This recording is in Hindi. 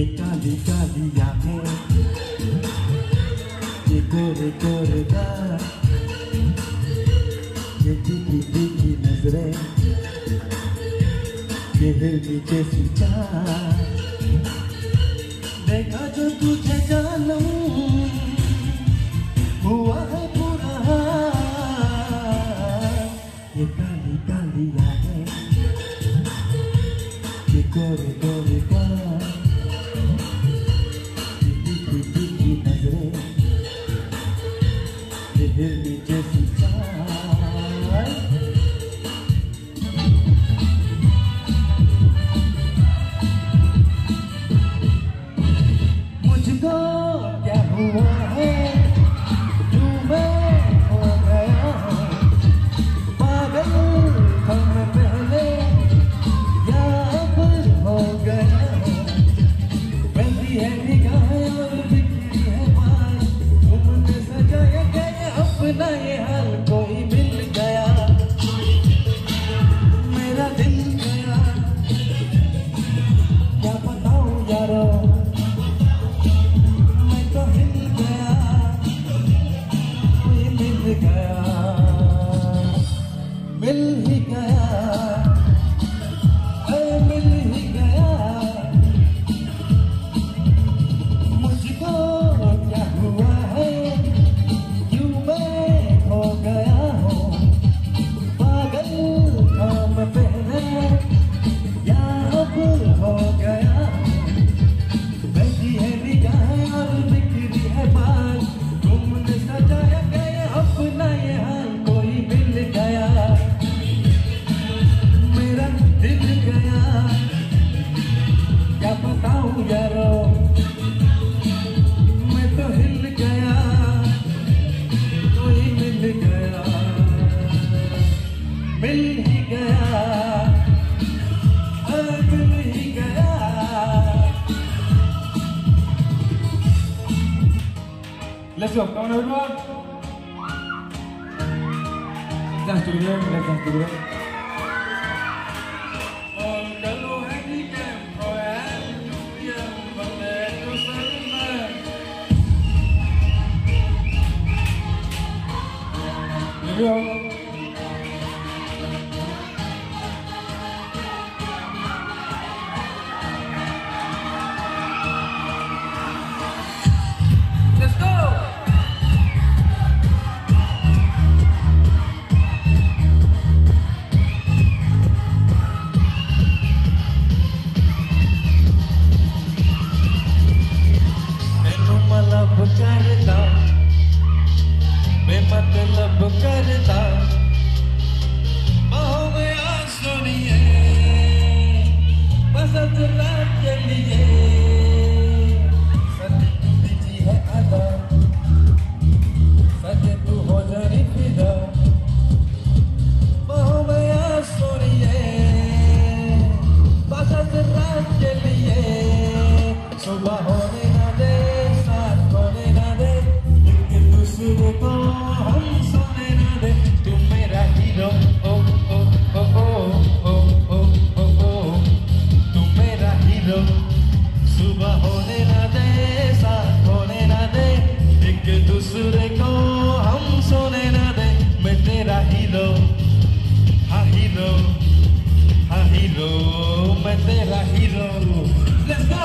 ये काली काली आँखें ये गोरे गोरे दांत ये तीखी तीखी नज़रें ये हिलती जैसी चार देखा जो तुझे जानू हुआ है पूरा ये काली काली आँखें ये गोरे got. Let's go. Come on, everyone. Dance together. Let's dance together. Here go. boca hero, Pantera Hero. Let's go!